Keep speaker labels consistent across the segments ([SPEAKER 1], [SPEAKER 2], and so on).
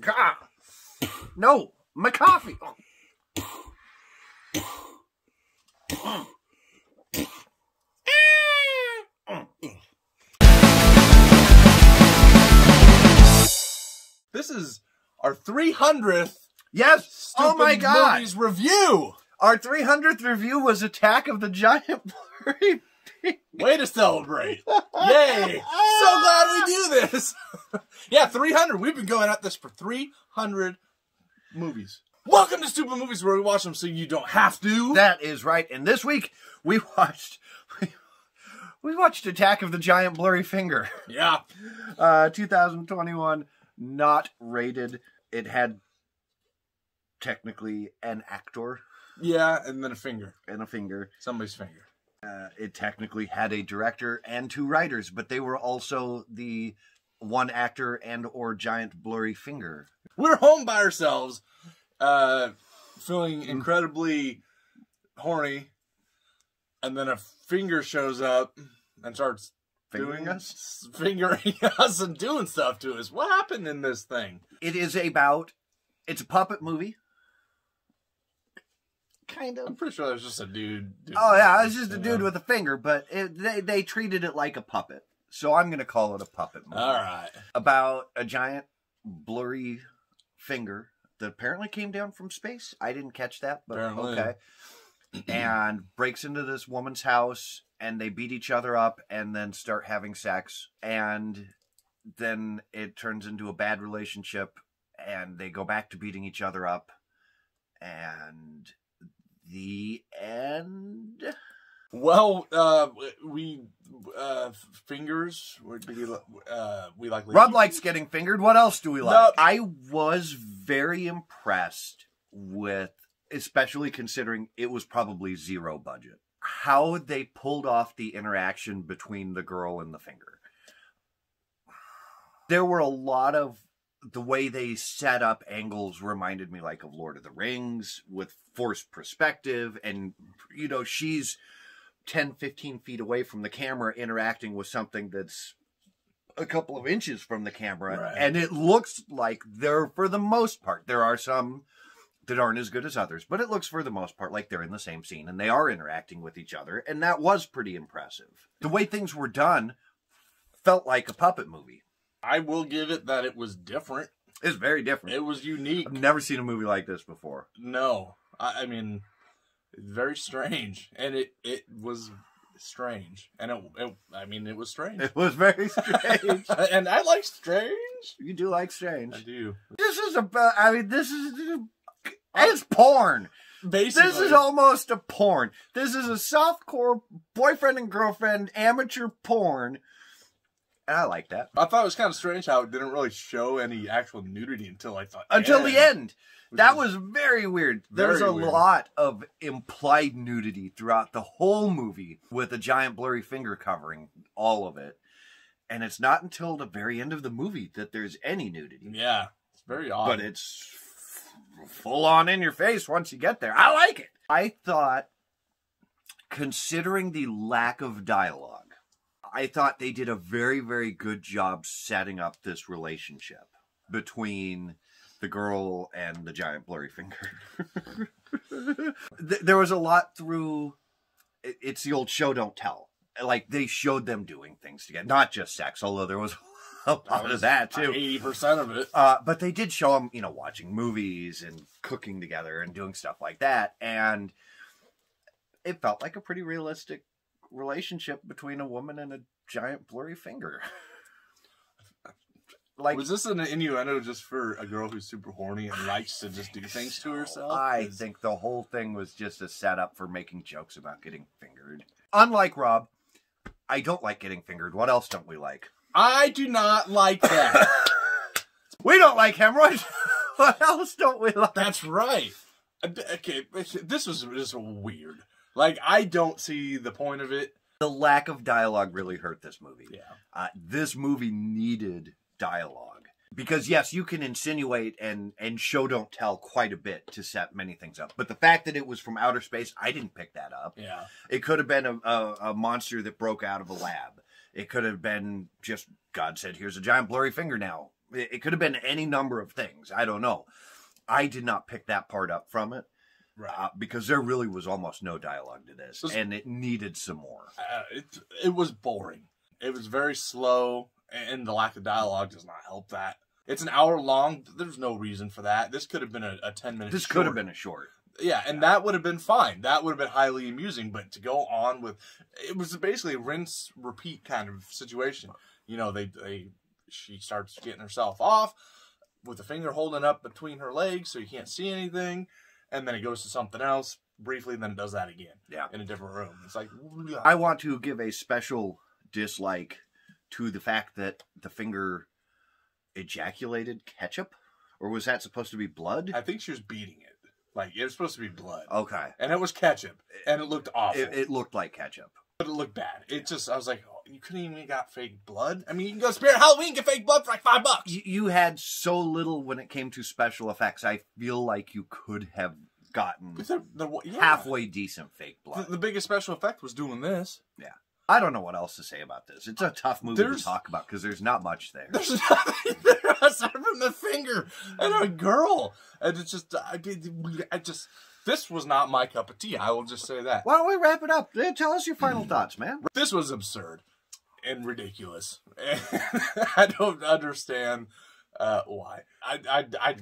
[SPEAKER 1] God. No, my coffee.
[SPEAKER 2] This is our 300th
[SPEAKER 1] Yes. oh my God.
[SPEAKER 2] Movies review.
[SPEAKER 1] Our 300th review was Attack of the Giant Blurry
[SPEAKER 2] Way to celebrate. Yay. So glad we do this. yeah, 300. We've been going at this for 300 movies. Welcome to Stoopid Movies where we watch them so you don't have to.
[SPEAKER 1] That is right. And this week we watched we watched Attack of the Giant Blurry Finger.
[SPEAKER 2] yeah.
[SPEAKER 1] Uh 2021 not rated. It had technically an actor
[SPEAKER 2] Yeah, and then a finger.
[SPEAKER 1] and a finger.
[SPEAKER 2] Somebody's finger.
[SPEAKER 1] Uh, it technically had a director and two writers, but they were also the one actor and or giant blurry finger.
[SPEAKER 2] We're home by ourselves, uh, feeling incredibly horny, and then a finger shows up and starts
[SPEAKER 1] Fingering
[SPEAKER 2] doing
[SPEAKER 1] us?
[SPEAKER 2] fingering us, and doing stuff to us. What happened in this thing?
[SPEAKER 1] It is about it's a puppet movie. Kind of.
[SPEAKER 2] I'm pretty sure that was just a dude. doing
[SPEAKER 1] Oh yeah,
[SPEAKER 2] it
[SPEAKER 1] was just a dude
[SPEAKER 2] know?
[SPEAKER 1] with a finger, but it, they they treated it like a puppet. So I'm gonna call it a puppet movie.
[SPEAKER 2] All right.
[SPEAKER 1] About a giant blurry finger that apparently came down from space. I didn't catch that, but
[SPEAKER 2] Apparently.
[SPEAKER 1] okay. and breaks into this woman's house and they beat each other up and then start having sex and then it turns into a bad relationship and they go back to beating each other up and the end
[SPEAKER 2] Well, uh, we uh, fingers. We, uh, we like.
[SPEAKER 1] Rob likes getting fingered. What else do we like?
[SPEAKER 2] No.
[SPEAKER 1] I was very impressed with, especially considering it was probably zero budget, how they pulled off the interaction between the girl and the finger. There were a lot of the way they set up angles reminded me like of Lord of the Rings with forced perspective and you know she's 10 15 feet away from the camera interacting with something that's a couple of inches from the camera.
[SPEAKER 2] Right.
[SPEAKER 1] and it looks like they're for the most part there are some that aren't as good as others but it looks for the most part like they're in the same scene and they are interacting with each other. And that was pretty impressive. The way things were done felt like a puppet movie.
[SPEAKER 2] I will give it that it was different.
[SPEAKER 1] it's very different.
[SPEAKER 2] It was unique.
[SPEAKER 1] i've never seen a movie like this before.
[SPEAKER 2] No, I, I mean, very strange, and it it was strange, and it, it I mean, it was strange,
[SPEAKER 1] it was very strange
[SPEAKER 2] and I like strange.
[SPEAKER 1] you do like strange
[SPEAKER 2] I do.
[SPEAKER 1] this is about i mean this is it's porn
[SPEAKER 2] Basically,
[SPEAKER 1] This is almost a porn. This is a softcore boyfriend and girlfriend amateur porn. And I like that.
[SPEAKER 2] I thought it was kind of strange how it didn't really show any actual nudity until I thought
[SPEAKER 1] Until the end. That was very weird. There's
[SPEAKER 2] Very
[SPEAKER 1] a
[SPEAKER 2] weird.
[SPEAKER 1] lot of implied nudity throughout the whole movie with a giant blurry finger covering all of it. And it's not until the very end of the movie that there's any nudity.
[SPEAKER 2] yeah, it's very odd.
[SPEAKER 1] but it's full on in your face once you get there. I like it. I thought, considering the lack of dialogue, I thought they did a very, very good job setting up this relationship between the girl and the giant blurry finger. There was a lot through. It's the old show don't tell. Like they showed them doing things together, not just sex, although there was a lot of that too.
[SPEAKER 2] Eighty percent of it.
[SPEAKER 1] Uh, but they did show them, you know, watching movies and cooking together and doing stuff like that. And it felt like a pretty realistic relationship between a woman and a giant blurry finger. like,
[SPEAKER 2] was this an innuendo just for a girl who's super horny and likes to just do things to herself?
[SPEAKER 1] I
[SPEAKER 2] Is-
[SPEAKER 1] think the whole thing was just a setup for making jokes about getting fingered. Unlike Rob, I don't like getting fingered. What else don't we like?
[SPEAKER 2] I do not like that.
[SPEAKER 1] We don't like hemorrhoids. what else don't we like?
[SPEAKER 2] That's right. Okay, this was just weird. Like I don't see the point of it.
[SPEAKER 1] the lack of dialogue really hurt this movie.
[SPEAKER 2] Yeah.
[SPEAKER 1] Uh, this movie needed dialogue because yes, you can insinuate and and show don't tell quite a bit to set many things up. But the fact that it was from outer space, I didn't pick that up.
[SPEAKER 2] Yeah.
[SPEAKER 1] It could have been a, a, a monster that broke out of a lab. It could have been just God said, "Here's a giant blurry fingernail. It, it could have been any number of things. I don't know. I did not pick that part up from it
[SPEAKER 2] Right.
[SPEAKER 1] uh, because there really was almost no dialogue to this,
[SPEAKER 2] This-
[SPEAKER 1] and it needed some more.
[SPEAKER 2] Uh, it it was boring. It was very slow, and the lack of dialogue does not help that. It's an hour long. There's no reason for that. This could have been a, a ten minute.
[SPEAKER 1] This could have been a short.
[SPEAKER 2] Yeah, and that would have been fine. That would have been highly amusing. But to go on with, it was basically a rinse repeat kind of situation. You know, they they she starts getting herself off with a finger holding up between her legs, so you can't see anything, and then it goes to something else briefly, and then it does that again
[SPEAKER 1] Yeah.
[SPEAKER 2] in a different room. It's like
[SPEAKER 1] I want to give a special dislike to the fact that the finger ejaculated ketchup, or was that supposed to be blood?
[SPEAKER 2] I think she was beating it. Like it was supposed to be blood,
[SPEAKER 1] Okay,
[SPEAKER 2] and it was ketchup, and it looked awful.
[SPEAKER 1] it, it looked like ketchup.
[SPEAKER 2] but it looked bad. It just I was like, oh, you couldn't even got fake blood. I mean, you can go to Spirit Halloween get fake blood for like five bucks.
[SPEAKER 1] You, you had so little when it came to special effects. I feel like you could have gotten
[SPEAKER 2] The- the- yeah.
[SPEAKER 1] halfway decent fake blood.
[SPEAKER 2] the biggest special effect was doing this.
[SPEAKER 1] I don't know what else to say about this. It's a tough movie
[SPEAKER 2] There's-
[SPEAKER 1] to talk about because there's not much there.
[SPEAKER 2] There's nothing there aside from the finger and a girl, and it's just I, I just this was not my cup of tea. I will just say that
[SPEAKER 1] Why don't we wrap it up? Tell us your final thoughts, man.
[SPEAKER 2] this was absurd and ridiculous. I don't understand uh, why. I, I, I,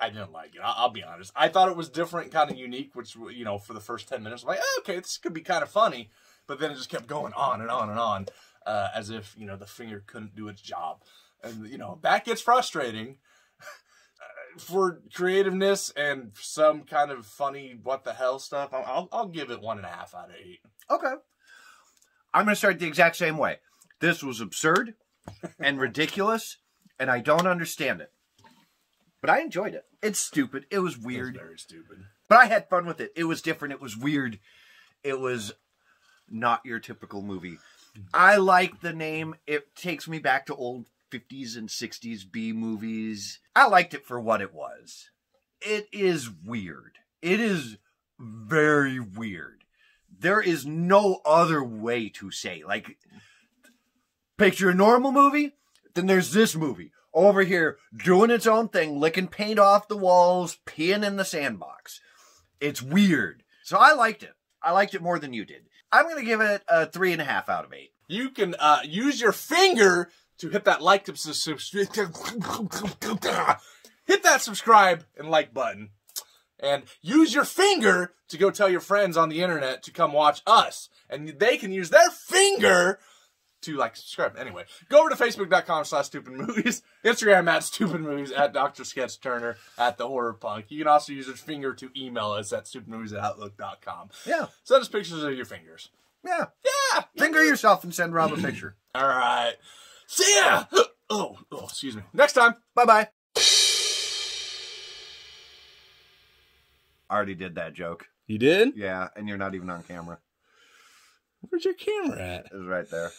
[SPEAKER 2] I didn't like it. I'll, I'll be honest. I thought it was different, kind of unique. Which you know, for the first ten minutes, I'm like, oh, okay, this could be kind of funny. But then it just kept going on and on and on, uh, as if you know the finger couldn't do its job, and you know that gets frustrating. Uh, For creativeness and some kind of funny what the hell stuff, I'll, I'll, give it one and a half out of eight.
[SPEAKER 1] Okay. I'm going to start the exact same way. This was absurd and ridiculous, and I don't understand it. But I enjoyed it. It's stupid. It was weird.
[SPEAKER 2] very stupid.
[SPEAKER 1] But I had fun with it. It was different. It was weird. It was not your typical movie. Mm-hmm. I like the name. It takes me back to old 50s and 60s B movies. I liked it for what it was. It is weird. It is very weird. There is no other way to say. Like, picture a normal movie, then there's this movie over here doing its own thing, licking paint off the walls, peeing in the sandbox. It's weird. So I liked it. I liked it more than you did. I'm going to give it a three and a half out of eight.
[SPEAKER 2] You can uh, use your finger to hit that like to subscribe. hit that subscribe and like button. And use your finger to go tell your friends on the internet to come watch us. And they can use their finger to like subscribe. Anyway, go over to facebook.com slash stoopid movies, Instagram at stoopid movies, at Dr. Sketch Turner, at the horror punk. You can also use your finger to email us at stoopidmovies at outlook.com.
[SPEAKER 1] Yeah.
[SPEAKER 2] Send us pictures of your fingers.
[SPEAKER 1] Yeah.
[SPEAKER 2] Yeah.
[SPEAKER 1] Finger yourself and send Rob a picture.
[SPEAKER 2] All right. See ya. Oh, oh, excuse me. Next time.
[SPEAKER 1] Bye bye. I Already did that joke.
[SPEAKER 2] You did?
[SPEAKER 1] Yeah, and you're not even on camera.
[SPEAKER 2] Where's your camera at?
[SPEAKER 1] It was right there.